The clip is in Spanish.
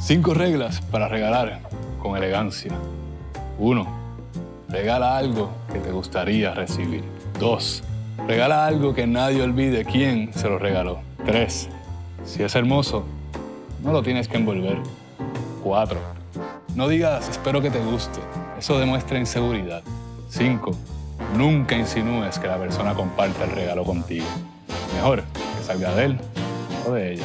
Cinco reglas para regalar con elegancia. 1. Regala algo que te gustaría recibir. 2. Regala algo que nadie olvide quién se lo regaló. 3. Si es hermoso, no lo tienes que envolver. 4. No digas espero que te guste. Eso demuestra inseguridad. 5. Nunca insinúes que la persona comparte el regalo contigo. Mejor que salga de él o de ella.